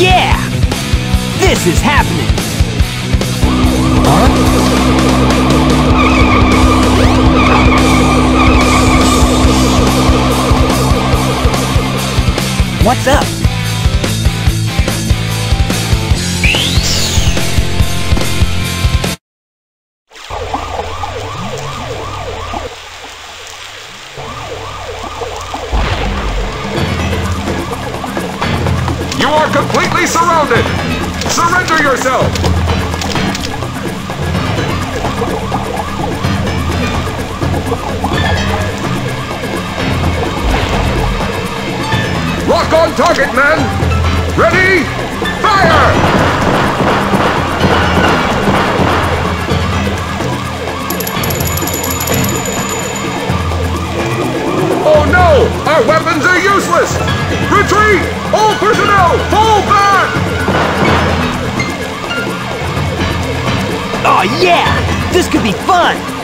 yeah! This is happening! What's up? Surrounded! Surrender yourself! Lock on target, men! Ready? Fire! Oh no! Our weapons are useless! Retreat! All personnel, fall back! Oh yeah! This could be fun!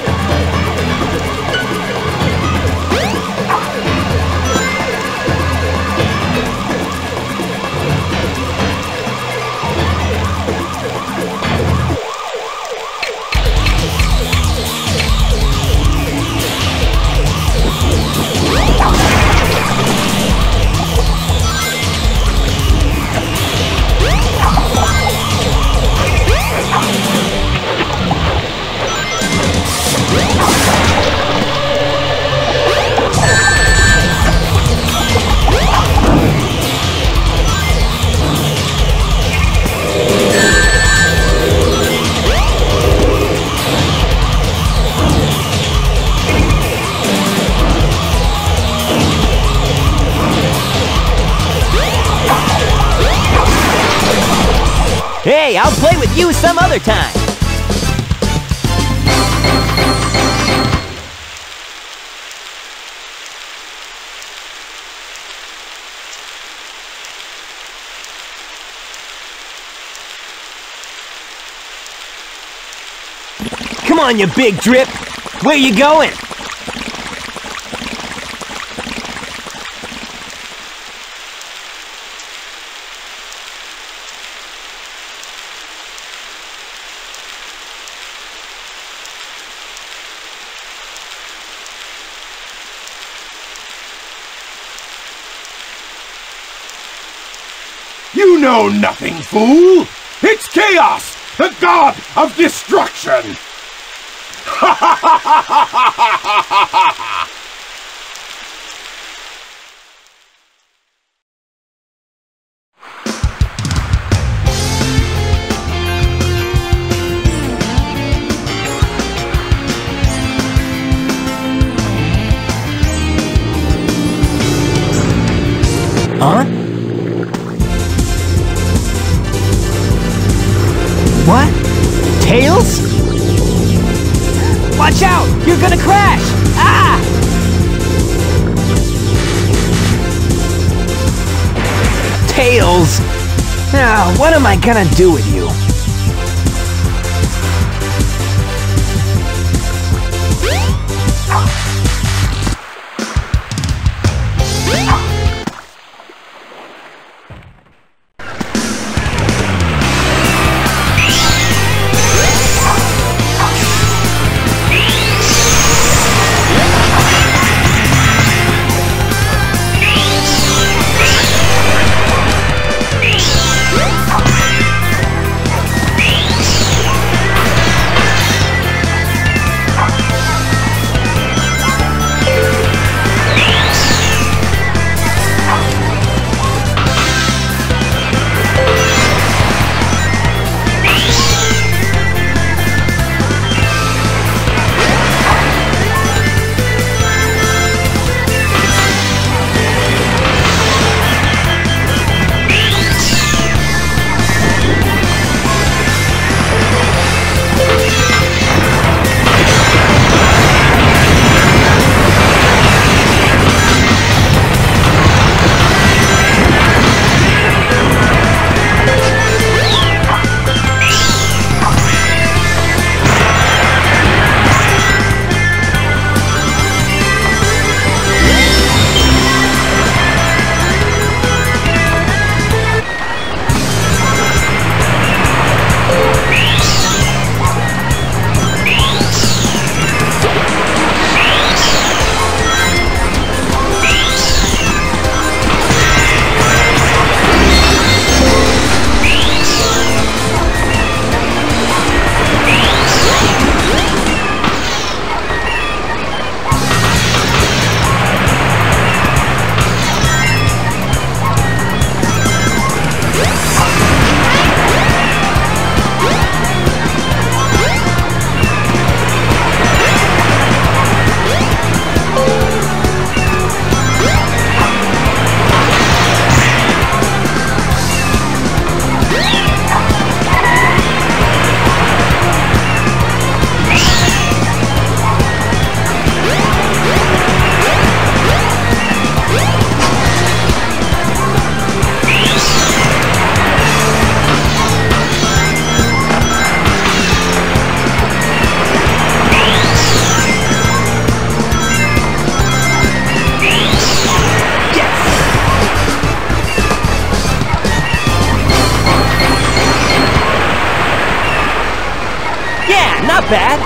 You some other time! Come on, you big drip! Where you going? You know nothing, fool! It's Chaos, the god of destruction! Huh? What? Tails? Watch out! You're gonna crash! Ah! Tails! Now, what am I gonna do with you? Not bad.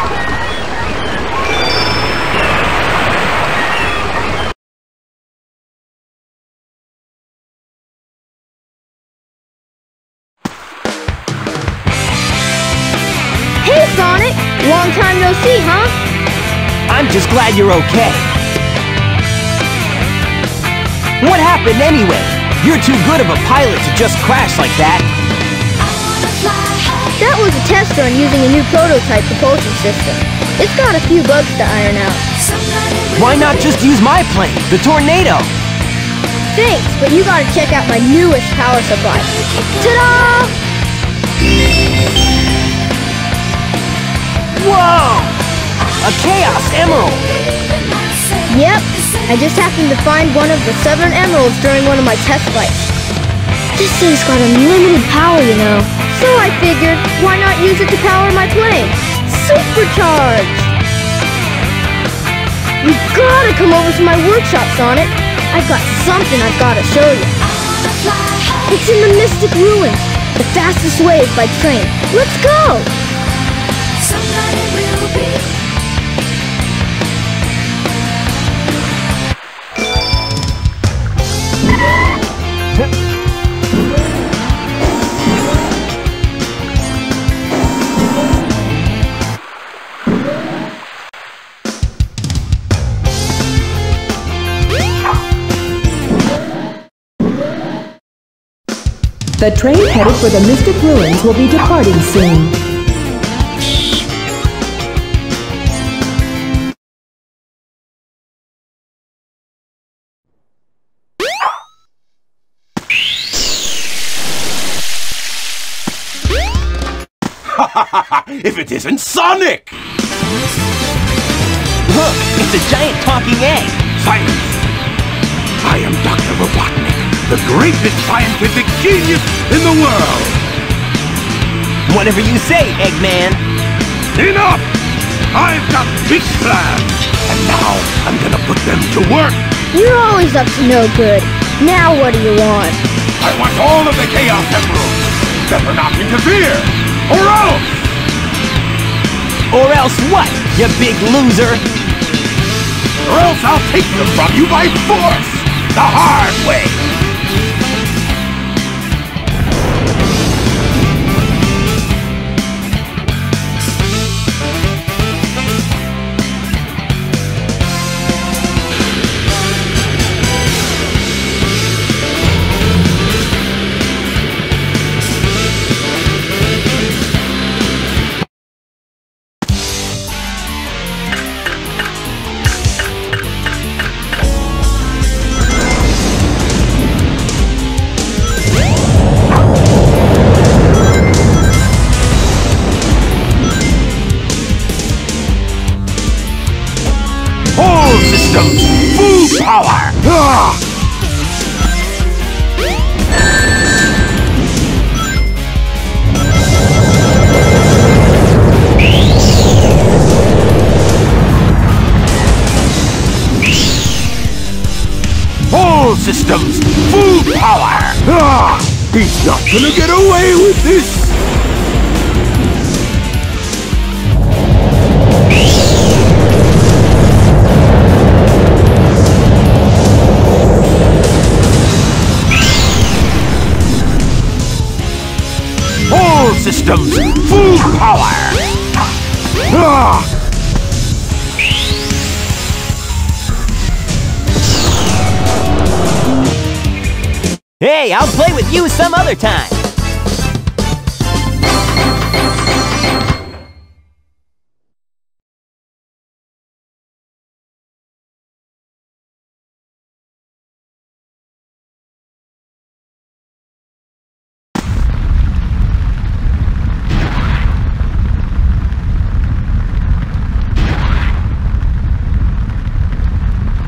Hey, Sonic! Long time no see, huh? I'm just glad you're okay. What happened anyway? You're too good of a pilot to just crash like that. That was a test run using a new prototype propulsion system. It's got a few bugs to iron out. Why not just use my plane, the Tornado? Thanks, but you gotta check out my newest power supply. Ta-da! Whoa! A Chaos Emerald! Yep, I just happened to find one of the seven emeralds during one of my test flights. This thing's got unlimited power, you know. So I figured, why not use it to power my plane? Supercharged! You gotta come over to my workshop, Sonic. I've got something I've gotta show you. It's in the Mystic Ruins. The fastest way is by train. Let's go! The train headed for the Mystic Ruins will be departing soon. if it isn't Sonic! Look, it's a giant talking egg. Silence! I am Dr. Robotnik, the greatest scientific genius in the world! Whatever you say, Eggman. Enough! I've got big plans, and now I'm gonna put them to work! You're always up to no good. Now what do you want? I want all of the Chaos Emeralds! Better not interfere! Or else! Or else what, you big loser? Or else I'll take them from you by force! The hard way! Systems, full power! Ah! He's not gonna get away with this! All systems, full power! Ah! Hey, I'll play with you some other time.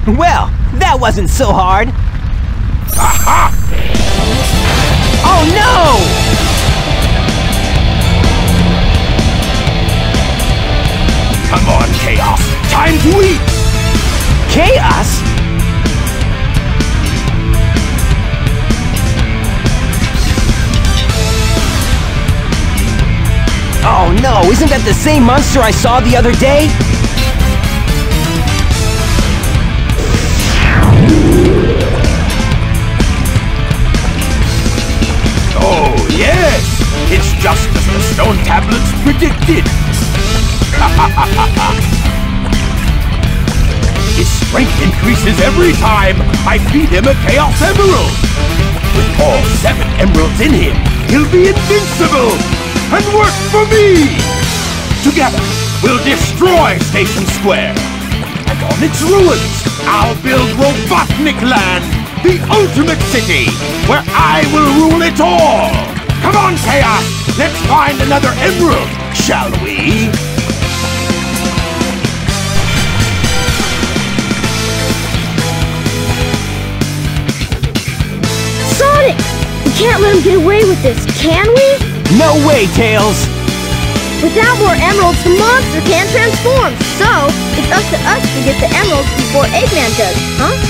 Well, that wasn't so hard. Aha! Oh no! Come on, Chaos! Time to eat! Chaos? Oh no, isn't that the same monster I saw the other day? It's just as the stone tablets predicted! His strength increases every time I feed him a Chaos Emerald! With all seven emeralds in him, he'll be invincible! And work for me! Together, we'll destroy Station Square! And on its ruins, I'll build Robotnik Land, the ultimate city, where I will rule it all! Come on, Chaos! Let's find another emerald, shall we? Sonic! We can't let him get away with this, can we? No way, Tails! Without more emeralds, the monster can't transform. So, it's up to us to get the emeralds before Eggman does, huh?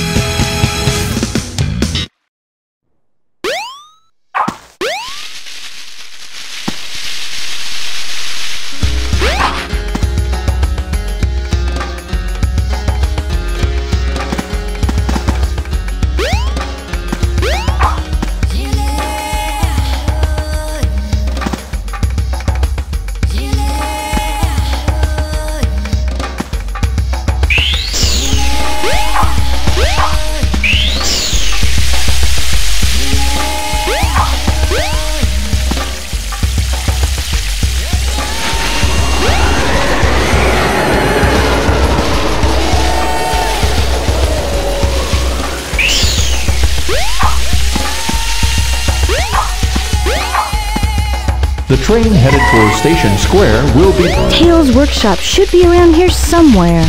The train headed for Station Square will be... Tails' workshop should be around here somewhere.